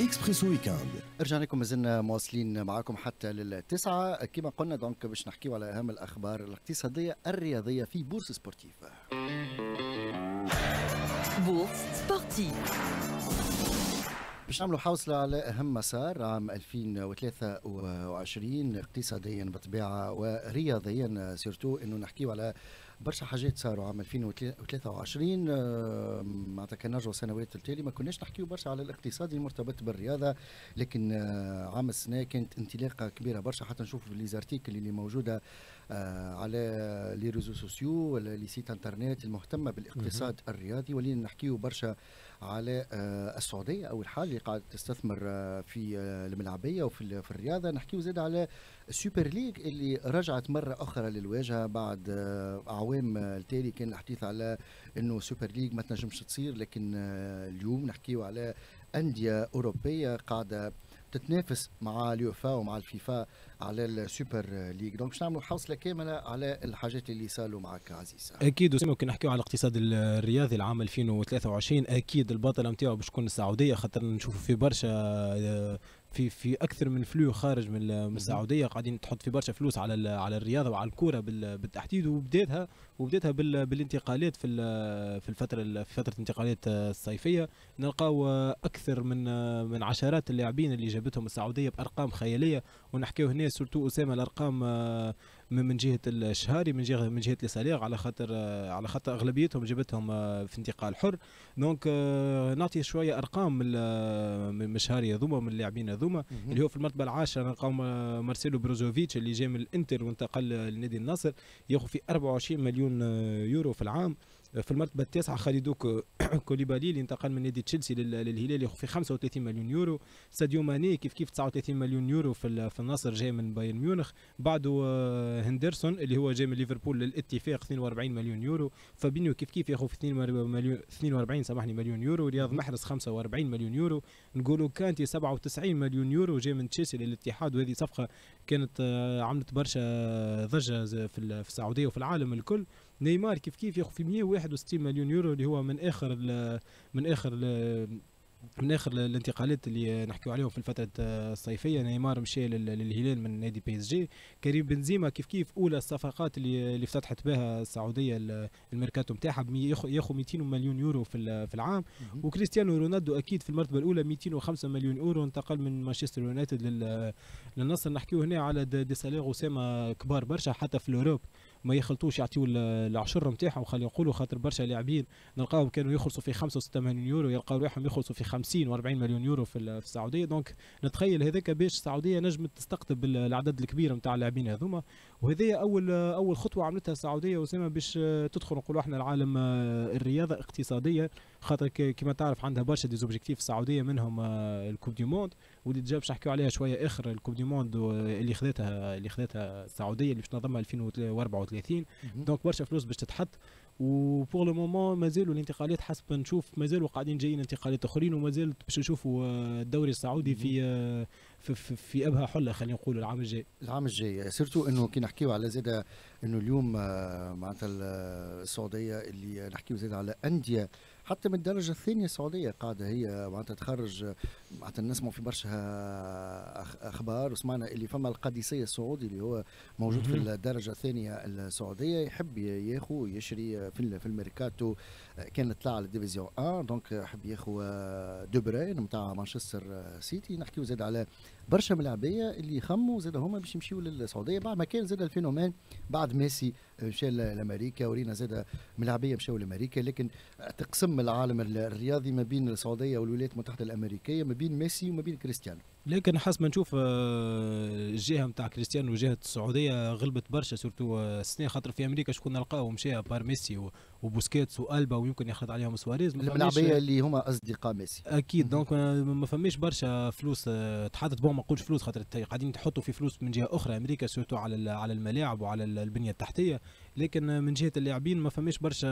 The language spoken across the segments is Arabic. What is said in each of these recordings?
Expresso Weekend رجعنا لكم مازلنا مواصلين معكم حتى للتسعة. كما قلنا donc باش نحكيو على أهم الأخبار الاقتصادية الرياضية في Bourse Sportive. Bourse Sportive. باش نعملوا حوصلة على أهم مسار عام 2023 اقتصاديا بطبيعة ورياضيا surtout أنه نحكيو على برشا حاجات صاروا عام 2023 آه، معناتها كان نرجعوا سنوات التالي ما كناش نحكيو برشا على الاقتصاد المرتبط بالرياضة لكن آه، عام السنة كانت انطلاقة كبيرة برشا حتى نشوفوا les articles اللي موجودة آه، على les réseaux sociaux ولا les sites internet المهتمة بالإقتصاد الرياضي ولينا نحكيو برشا على السعودية اول حال اللي قاعدة تستثمر في الملعبية وفي في الرياضة. نحكيو زاد على ال Super League اللي رجعت مرة أخرى للواجهة بعد أعوام التالي كان الحديث على إنه Super League ما تنجمش تصير. لكن اليوم نحكيو على أندية أوروبية قاعدة تتنافس مع اليوفا ومع الفيفا على السوبر ليج donc باش نعملوا حوصلة كاملة على الحاجات اللي صاروا معك عزيز. أكيد ممكن نحكيو على الاقتصاد الرياضي العام 2023 أكيد البطلة نتاعو باش تكون السعودية خاطر نشوفوا في برشا في في أكثر من flux خارج من السعودية قاعدين تحط في برشا فلوس على على الرياضة وعلى الكورة بالتحديد وبداتها وبداتها بالانتقالات في في الفترة في فترة الانتقالات الصيفية. نلقاو أكثر من من عشرات اللاعبين اللي جابتهم السعودية بأرقام خيالية. ونحكيو هنا surtout أسامة الأرقام من جهة الشهاري من جهه من جهة على خاطر على خاطر أغلبيتهم جابتهم في انتقال حر. donc نعطي شوية أرقام من الشهاري هذوما من اللاعبين هذوما. اللي هو في المرتبة العاشرة نلقاو مارسيلو بروزوفيتش اللي جاي من الإنتر وانتقل لنادي النصر. ياخذ في 24 مليون يورو في العام. في المرتبة التاسعة خاليدو كوليبالي اللي انتقل من نادي تشيلسي للهلال في 35 مليون يورو. ساديو ماني كيف كيف 39 مليون يورو في النصر جاي من بايرن ميونخ. بعده آه، هندرسون اللي هو جاي من ليفربول للاتفاق 42 مليون يورو. فابينيو كيف كيف ياخذ في 42 سامحني مليون يورو. رياض محرز 45 مليون يورو. نقولوا كانتي 97 مليون يورو جاي من تشيلسي للاتحاد. وهذه صفقة كانت آه، عملت برشا ضجة في السعودية وفي العالم الكل. نيمار كيف كيف ياخذ في 161 مليون يورو اللي هو من آخر من آخر من آخر الانتقالات اللي نحكيو عليهم في الفترة الصيفية. نيمار مشى للهلال من نادي بي إس جي. كريم بنزيما كيف كيف أولى الصفقات اللي اللي افتتحت بها السعودية الميركاتو نتاعها ياخذ 200 مليون يورو في في العام. وكريستيانو رونالدو أكيد في المرتبة الأولى 205 مليون يورو انتقل من مانشستر يونايتد للنصر. نحكيو هنا على des salaires اسامه كبار برشا حتى في ال Europe. ما يخلطوش يعطيو العشر نتاعهم خلينا نقولوا خاطر برشا لاعبين نلقاهم كانوا يخلصوا في 5 و6 مليون يورو يلقاو روحهم يخلصوا في 50 و40 مليون يورو في السعودية. donc نتخيل هذاك باش السعودية نجمت تستقطب العدد الكبير نتاع اللاعبين هذوما. وهذه اول أول خطوة عملتها السعودية اسامه باش تدخل نقولوا إحنا العالم الرياضة اقتصادية خاطر كما تعرف عندها برشا des objectifs السعوديه منهم ال coupe du monde. واللي déjà باش نحكيو عليها شوية آخر ال coupe du monde اللي خذتها اللي خذتها السعودية اللي باش تنظمها 2034 donc برشا فلوس باش تتحط. و pour le moment مازالوا الانتقالات حسب نشوف مازالوا قاعدين جايين انتقالات آخرين ومازال باش نشوفوا الدوري السعودي في في, في, في أبهى حلة خلينا نقول العام الجاي. العام الجاي surtout إنه كي نحكيو على زاده إنه اليوم آه، معناتها السعودية اللي نحكيو زاده على أندية حتى من الدرجة الثانية السعودية قاعدة هي معناتها تخرج معناتها نسمعوا في برشا أخبار وسمعنا اللي فما القادسيه السعودي اللي هو موجود في الدرجة الثانية السعودية يحب ياخو يشري في في الميركاتو. كان طلع على ال division 1 donc يحب ياخو دي بروين نتاع مانشستر سيتي. نحكيو زاد على برشا ملاعبية اللي يخموا زاد هما باش يمشيو للسعودية. بعد ما كان زاد ال phénomène بعد ميسي مشى لأمريكا ورينا زاد ملاعبية مشاو لأمريكا. لكن تقسم العالم الرياضي ما بين السعودية والولايات المتحدة الأمريكية ما بين ميسي وما بين كريستيانو. لكن حسب ما نشوف آه، الجهة نتاع كريستيانو وجهة السعودية غلبت برشا surtout آه، السنة خاطر في أمريكا شكون نلقاو؟ مشى بار ميسي وبوسكيتس وألبا ويمكن يخلط عليهم سواريز. الملاعبيه اللي هما أصدقاء ميسي. أكيد donc ما فماش برشا فلوس آه، تحطت bon ما نقولش فلوس خاطر قاعدين تحطوا في فلوس من جهة أخرى. أمريكا surtout على على الملاعب وعلى البنية التحتية. لكن من جهة اللاعبين ما فماش برشا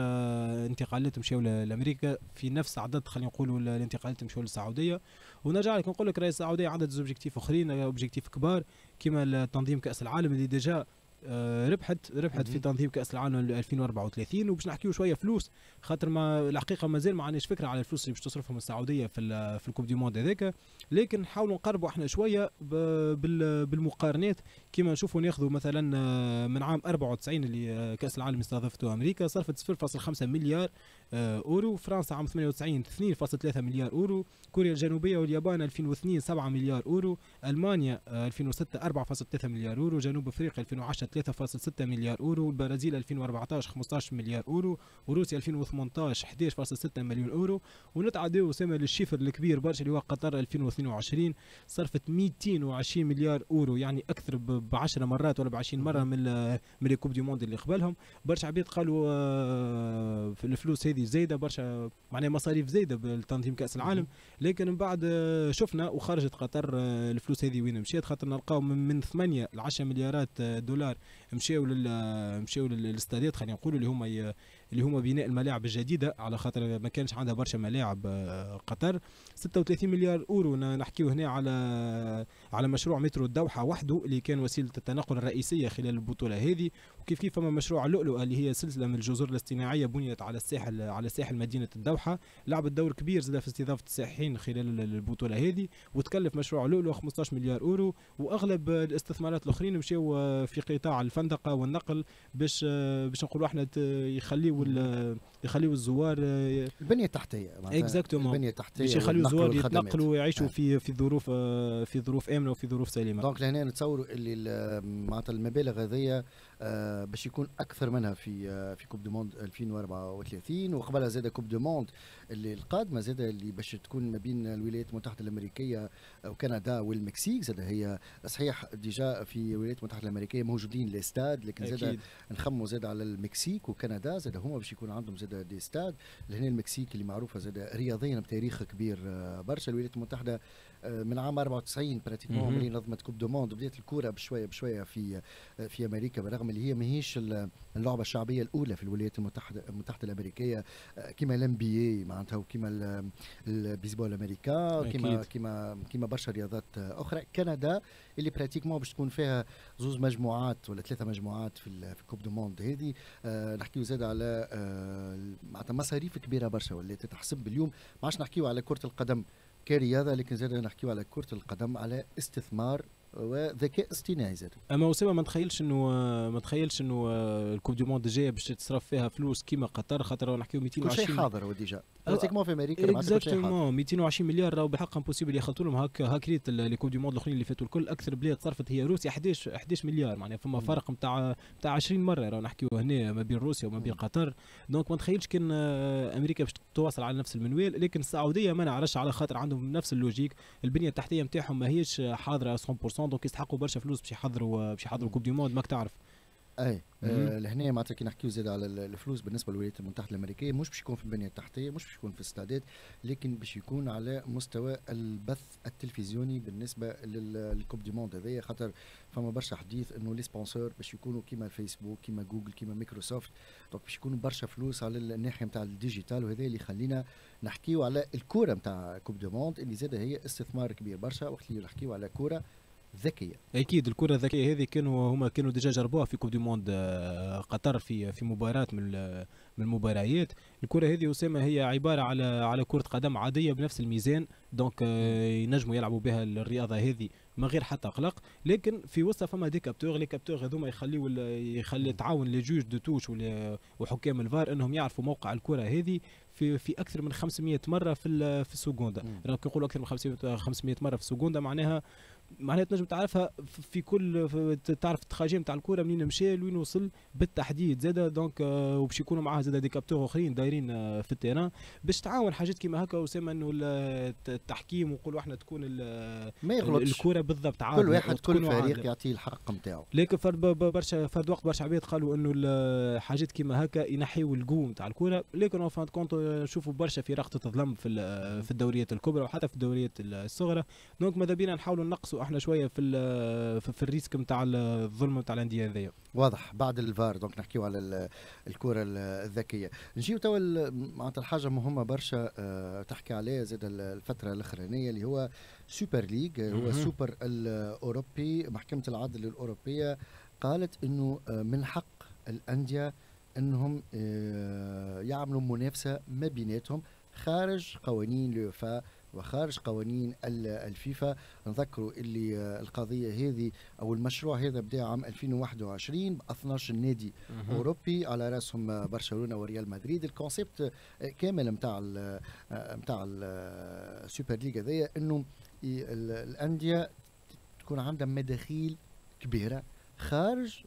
انتقالات مشاو لأمريكا. في نفس عدد خلينا نقولوا الانتقالات مشاو للسعودية. ونرجع لك نقول لك السعودية عندها objectifs آخرين objectifs كبار كما تنظيم كأس العالم اللي déjà آه، ربحت ربحت في. تنظيم كأس العالم 2034 وباش نحكيو شوية فلوس خاطر ما الحقيقة مازال ما عندناش فكرة على الفلوس اللي باش تصرفهم السعودية في في ال coupe du monde هذاك لكن نحاولوا نقربوا إحنا شوية بالمقارنات. كيما نشوفوا ناخذوا مثلا آه، من عام 94 اللي آه، كأس العالم استضافته أمريكا صرفت 0.5 مليار أورو. فرنسا عام 98 2.3 مليار أورو. كوريا الجنوبية واليابان 2002 7 مليار أورو. ألمانيا آه، 2006 4.3 مليار أورو. جنوب أفريقيا 2010 3.6 مليار أورو البرازيل 2014 15 مليار أورو وروسيا 2018 11.6 مليون أورو ونتعداو اسامه لل chiffre الكبير برشا اللي هو قطر 2022 صرفت 220 مليار أورو يعني أكثر ب 10 مرات ولا ب 20 مرة من من الكوب دي موند اللي قبلهم. برشا عباد قالوا آه، في الفلوس هذه زايدة برشا معناها مصاريف زايدة بالتنظيم كأس العالم. لكن من بعد آه، شفنا وخرجت قطر آه، الفلوس هذه وين مشيت خاطر نلقاو من من 8 ل 10 مليارات دولار مشاو مشاو للاستادات خلينا نقولوا اللي هما اللي هما بناء الملاعب الجديدة على خاطر ما كانش عندها برشا ملاعب آه، قطر. 36 مليار أورو نحكيو هنا على على مشروع مترو الدوحة وحده اللي كان وسيلة التنقل الرئيسية خلال البطولة هذه. وكيف كيف فما مشروع اللؤلؤة اللي هي سلسلة من الجزر الاصطناعية بنيت على الساحل على ساحل مدينة الدوحة. لعبت دور كبير زاد في استضافة السائحين خلال ال- البطولة هذه. وتكلف مشروع اللؤلؤة 15 مليار أورو. وأغلب الاستثمارات الأخرين مشاو آه، في قطاع الفندقة والنقل باش آه، باش نقولوا إحنا ت- يخليوا يخليوا الزوار البنية التحتية Exactement. البنية التحتية باش يخليوا الزوار. يتنقلوا ويعيشوا آه. في في ظروف آه، في ظروف آمنة وفي ظروف سليمة donc لهنا نتصوروا اللي ال- معناتها المبالغ هذيا باش يكون أكثر منها في آه، في coupe du monde 2034 وقبلها زاد coupe du monde اللي القادمة زاد اللي باش تكون ما بين الولايات المتحدة الأمريكية وكندا والمكسيك زاد هي صحيح déjà في الولايات المتحدة الأمريكية موجودين ال stades لكن زاد نخموا زاد على المكسيك وكندا زاد هما باش يكون عندهم زاد des stades لهنا المكسيك اللي معروفة زاد رياضيا بتاريخ كبير آه، برشا الولايات المتحدة آه، من عام 94 pratiquement. ملي نظمت coupe du monde بدات الكورة بشوية بشوية في آه، في أمريكا بالرغم اللي هي ماهيش ال- اللعبة الشعبية الأولى في الولايات المتحدة المتحدة الأمريكية آه، كيما ال NBA معناتها وكيما ال- البيسبول الامريكا كيما. كيما كيما برشا رياضات آه، أخرى كندا اللي pratiquement باش تكون فيها زوز مجموعات ولا ثلاثة مجموعات في Coupe du Monde هذه آه، نحكيو زاد على آه، معناتها مصاريف كبيرة برشا واللي تتحسب اليوم ما عادش نحكيو على كرة القدم كرياضه لكن زاد نحكيو على كرة القدم على استثمار وذكاء اصطناعي زاد أما أسامة ما نتخيلش إنه ما تخيلش إنه ال Coupe du Monde الجاية باش تصرف فيها فلوس كيما قطر خاطر نحكيو كل شيء 220 حاضر هو déjà. pratiquement في أمريكا exactement 220 مليار راهو بحق impossible يخلطوا لهم. هاك هاك ريت les Coupes du Monde الأخرين اللي فاتوا الكل. أكثر بلاد صرفت هي روسيا 11 11 مليار. معناها فما. فرق نتاع نتاع 20 مرة راهو نحكيو هنا ما بين روسيا وما بين. قطر. donc ما نتخيلش كان آه، أمريكا باش تواصل على نفس المنوال. لكن السعودية ما نعرفش على خاطر عندهم نفس ال logique. البنية التحتية نتاعهم ماهيش حاضرة 100% donc يستحقوا برشا فلوس باش يحضروا باش يحضروا Coupe du Monde ماك تعرف. أي. آه لهنا معناتها كي نحكيو زاد على ال- الفلوس بالنسبة للولايات المتحدة الأمريكية مش باش يكون في البنية التحتية مش باش يكون في ال stadeات لكن باش يكون على مستوى البث التلفزيوني بالنسبة لل- لل Coupe du Monde هذايا. خاطر فما برشا حديث إنه les sponsors باش يكونوا كيما الفيسبوك كيما جوجل كيما مايكروسوفت donc باش يكونوا برشا فلوس على الناحية نتاع ال digital وهذا اللي يخلينا نحكيو على الكورة نتاع Coupe du Monde اللي زاد هي استثمار كبير برشا وقت اللي نحكيو على كورة ذكية. أكيد الكرة الذكية هذه كانوا هما كانوا déjà جربوها في Coupe du Monde قطر في في مباراة من من المباريات. الكرة هذه أسامة هي عبارة على على كرة قدم عادية بنفس الميزان donc آه، ينجموا يلعبوا بها الرياضة هذه من غير حتى قلق لكن في وسطها فما des capteurs les capteurs هذوما يخليوا يخلي تعاون les juges de touche وحكام الفار إنهم يعرفوا موقع الكرة هذه في في أكثر من 500 مرة في في السكوندا. راك نقولوا أكثر من 500 500 مرة في السكوندا معناها معناها تنجم تعرفها في كل في تعرف التخاجم نتاع الكرة منين مشى لوين وصل بالتحديد. زاد دونك آه، وباش يكونوا معاه زاد دي كابتور آخرين دايرين آه، في التيران. باش تعاون حاجات كيما هكا وسام إنه ال- الت- التحكيم ونقولوا إحنا تكون ما يغلطش. الكرة بالضبط عادله كل واحد كل فريق. يعطيه الحق نتاعو لكن فرد برشا فرد وقت برشا عباد قالوا إنه حاجات كيما هكا ينحيوا القوم تاع الكرة. لكن اون فان كونت نشوفوا برشا فرق تتظلم في في الدوريات الكبرى وحتى في الدوريات الصغرى. دونك ماذا بينا نحاولوا نقصوا إحنا شوية في ال- في في ال risque نتاع الظلم نتاع الأندية هذيا. واضح بعد الفار donc نحكيو على ال- الكرة ال- الذكية. نجيو توا معناتها الحاجة مهمة برشا آه، تحكي عليها زاد ال- الفترة الأخرانية اللي هو Super League هو. السوبر الأوروبي. محكمة العدل الأوروبية قالت إنه آه، من حق الأندية إنهم آه، يعملوا منافسة ما بيناتهم خارج قوانين اليوفا وخارج قوانين ال- الفيفا. نذكروا اللي آه، القضية هذه أو المشروع هذا بدا عام 2021 ب 12 نادي أوروبي. على رأسهم آه، برشلونة وريال مدريد. ال concept آه، كامل نتاع نتاع ال Super League هذايا إنه ي- ال- الأندية تكون عندها مداخيل كبيرة خارج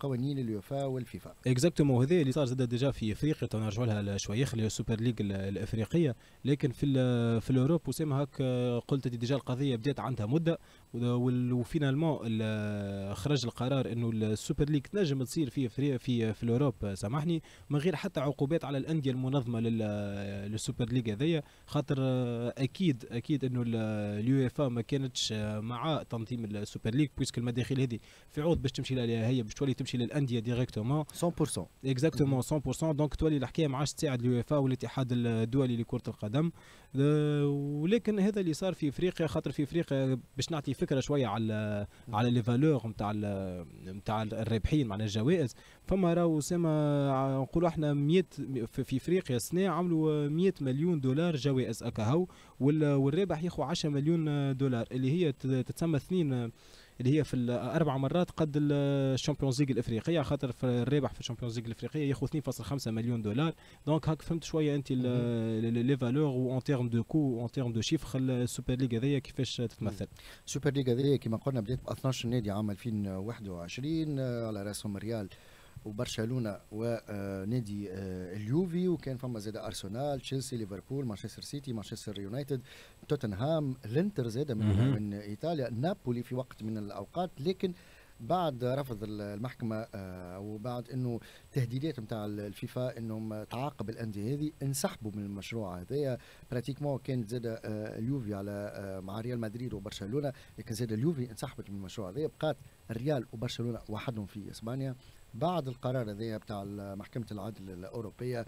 قوانين اليوفا والفيفا. exactement هذا اللي صار زاد déjà في إفريقيا. تو نرجعوا لها شوية خلي السوبر ال- الإفريقية. لكن في في ال Europe وسام هاك قلت déjà القضية بدأت عندها مدة. و finalement ال- خرج القرار إنه ال Super League تنجم تصير في في في, في ال Europe. سامحني. من غير حتى عقوبات على الأندية المنظمة لل- لل Super League هذيا. خاطر أكيد أكيد إنه اليو اف ما كانتش مع تنظيم ال Super League puisque المداخيل هذه في عوض باش تمشي لها هي باش تولي تمشي للأندية directement 100% exactement 100% donc تولي الحكاية ما عادش تساعد اليو اف والاتحاد الدولي لكرة القدم. أه، ولكن هذا اللي صار في إفريقيا خاطر في إفريقيا باش نعطي فكرة شوية على على les valeurs نتاع نتاع الرابحين معناها الجوائز. فما راهو سما نقولوا إحنا 100 في إفريقيا سنة عملوا 100 مليون دولار جوائز هكا هو وال- والرابح ياخذ 10 مليون دولار اللي هي تت- تتسمى اثنين اللي هي في الاربع مرات قد ال Champions League الإفريقية خاطر في الرابح في ال Champions League الإفريقية ياخذ 2.5 مليون دولار. donc هاك فهمت شوية أنت les valeurs en termes du coup en termes de chiffres ال Super League هذيا كيفاش تتمثل؟ ال Super League هذه كما قلنا بدات ب 12 نادي عام 2021 آه، على رأسهم ريال وبرشلونة ونادي آه، اليوفي وكان فما زاد أرسنال تشيلسي ليفربول مانشستر سيتي مانشستر يونايتد توتنهام الانتر زاد من. من إيطاليا نابولي في وقت من الأوقات لكن بعد رفض المحكمة آه، وبعد إنه تهديدات نتاع الفيفا إنهم تعاقب الأندية هذه انسحبوا من المشروع هذايا pratiquement كانت زاد آه، اليوفي على مع ريال مدريد وبرشلونة لكن زاد اليوفي انسحبت من المشروع هذايا بقات الريال وبرشلونة وحدهم في إسبانيا بعد القرار هذايا بتاع محكمة العدل الأوروبية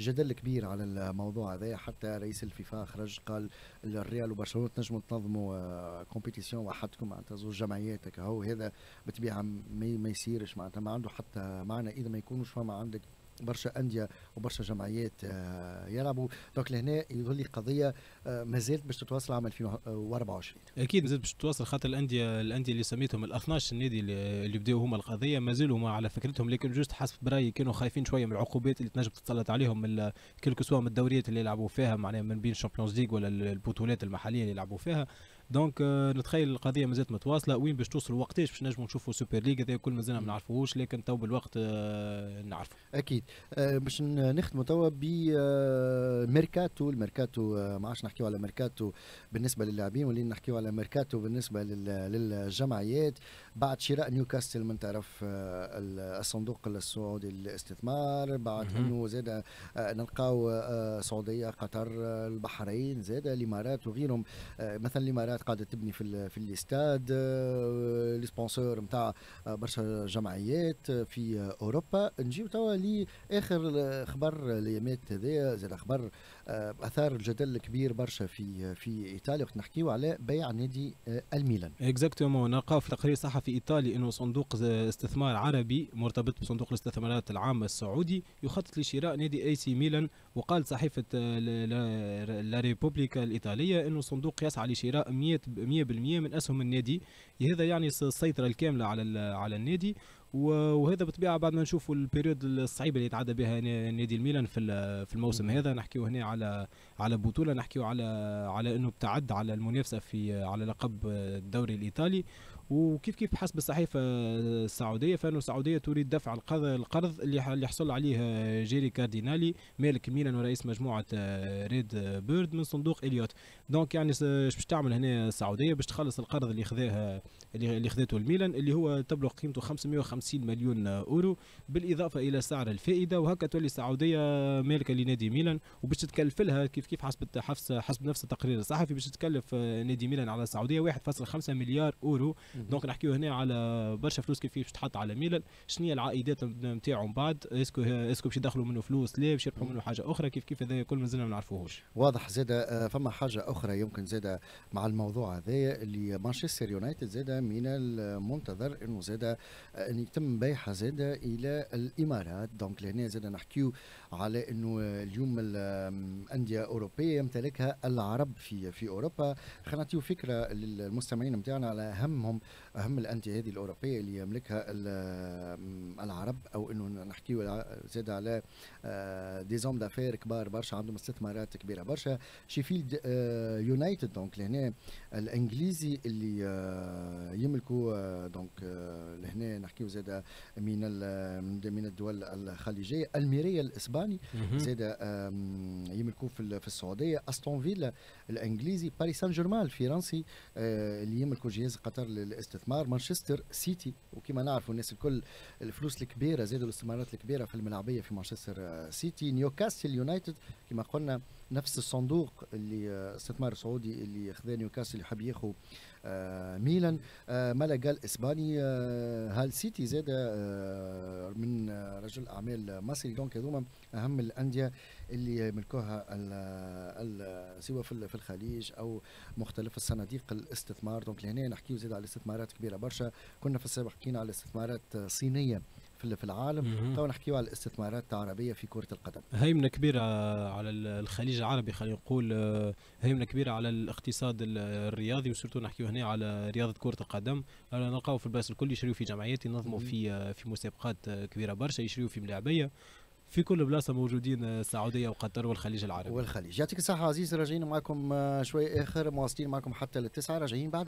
جدل كبير على الموضوع هذا. حتى رئيس الفيفا خرج قال الريال وبرشلونة تنجموا تنظموا compétition وحدكم معناتها زوز جمعيات هو هذا بالطبيعه ما ما يصيرش معناتها ما عنده حتى معنى. إذا ما يكونوش فما عندك برشا أندية وبرشا جمعيات آه، يلعبوا. donc لهنا يظل لي قضية آه، ما زالت باش تتواصل عام 2024 أكيد زاد باش تواصل خاطر الأندية الأندية اللي سميتهم ال 12 نادي اللي بداوا هما القضية ما زالوا هما على فكرتهم. لكن juste حسب برايي كانوا خايفين شوية من العقوبات اللي تنجم تتسلط عليهم من quelque soit من الدوريات اللي يلعبوا فيها معناها من بين ال Champions League ولا البطولات المحلية اللي يلعبوا فيها. donc آه، نتخيل القضية مازالت متواصلة. وين باش توصل وقتاش باش نجموا نشوفوا Super League هذا كل مازلنا ما نعرفوهوش لكن تو بالوقت آه، أكيد. آه، باش نختموا توا ب mercato ال mercato آه، ما عادش نحكيو على ميركاتو بالنسبة للاعبين ولين نحكيو على ميركاتو بالنسبة لل- للجمعيات. بعد شراء نيوكاسل من طرف آه، ال- الصندوق السعودي للاستثمار بعد. إنه زاد آه، نلقاو آه، سعودية قطر آه، البحرين زاد الإمارات وغيرهم. آه، مثلا الإمارات قاعدة تبني في في الاستاد آه، les sponsors نتاع آه، برشا جمعيات آه، في آه، أوروبا. نجيو توا لآخر خبر الأيامات هذايا زاد خبر آه، أثار الجدل الكبير برشا في في إيطاليا وقت نحكيو على بيع نادي آه، الميلان. exactement نلقاو في تقرير صحفي ايطالي إنه صندوق استثمار عربي مرتبط بصندوق الاستثمارات العامه السعودي يخطط لشراء نادي اي سي ميلان. وقال صحيفة آه، لا- ريبوبليكا الإيطالية إنه الصندوق يسعى لشراء 100 100% من أسهم النادي. هذا يعني السيطرة الكاملة على على النادي. وهذا بالطبيعة بعد ما نشوفوا ال période الصعيبة اللي تعدى بها نا- نادي الميلان في في الموسم هذا. نحكيو هنا على على بطولة. نحكيو على على إنه ابتعد على المنافسة في على لقب الدوري الإيطالي. وكيف كيف بحسب الصحيفة السعودية؟ فإنه السعودية تريد دفع القرض القرض اللي حصل عليه جيري كاردينالي مالك ميلان ورئيس مجموعة ريد بيرد من صندوق إليوت. donc يعني إيش باش تعمل هنا السعودية باش تخلص القرض اللي خذاه اللي خذته الميلان اللي هو تبلغ قيمته 550 مليون أورو بالإضافة إلى سعر الفائدة وهكا تولي السعودية مالكه لنادي ميلان. وباش تتكلف لها كيف كيف حسب حسب حسب نفس التقرير الصحفي باش تتكلف آه، نادي ميلان على السعودية 1.5 مليار أورو. donc نحكيو هنا على برشا فلوس كيف باش تحط على ميلان شنو هي العائدات نتاعو من بعد est-ce que est-ce que باش يدخلوا منه فلوس لا باش يربحوا منه حاجة أخرى كيف كيف هذا كل مازلنا ما نعرفوهوش. واضح زاد آه، فما حاجة أخرى يمكن زاد مع الموضوع هذايا اللي مانشستر يونايتد زاد من المنتظر إنه زاد آه، إن يتم بيعها زاد إلى الإمارات. دونك لهنا زاد نحكيو على إنه اليوم الانديه أوروبية يمتلكها العرب في في أوروبا. خلينا نعطيو فكره للمستمعين نتاعنا على اهمهم أهم الأندية هذه الأوروبية اللي يملكها العرب أو إنه نحكيو زاد على des hommes d'affaires كبار برشا عندهم استثمارات كبيرة برشا. شيفيلد يونايتد donc لهنا الإنجليزي اللي آه، يملكوا آه، donc آه، لهنا نحكيو زاد من من الدول الخليجية. الميريا الاسباني زاد يملكوا في في السعودية. أستون فيلا الإنجليزي باريس سان جيرمان الفرنسي اللي يملكوا جهاز قطر للاستثمار. مانشستر سيتي وكما نعرفوا الناس الكل الفلوس الكبيرة زادوا الاستثمارات الكبيرة في الملاعبيه في مانشستر سيتي نيوكاسل يونايتد كما قلنا نفس الصندوق اللي استثمار سعودي اللي خذا نيوكاسل يحب ياخذ آه، ميلان. آه، مالاغا الاسباني آه، هال سيتي زاد من رجل أعمال مصري؟ donc هذوما أهم الأندية اللي يملكوها سواء في الخليج أو مختلف الصناديق الاستثمار. donc لهنا نحكيو زاد على استثمارات كبيرة برشا. كنا في السابق حكينا على استثمارات صينية. في العالم. تو نحكيو على الاستثمارات العربيه في كرة القدم. هيمنة كبيرة على الخليج العربي خلينا نقول هيمنة كبيرة على الاقتصاد الرياضي وسورتو نحكيو هنا على رياضة كرة القدم. نلقاو في البلاصه الكل يشريو في جمعيات ينظموا في في مسابقات كبيرة برشا يشريو في ملاعبية. في كل بلاصة موجودين السعودية وقطر والخليج العربي. والخليج. يعطيك الصحة عزيز راجعين معكم شوي آخر مواصلين معكم حتى للتسعة راجعين بعد.